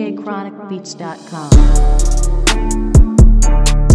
DJChronicBeats.com.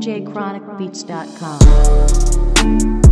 DJChronicBeats.com.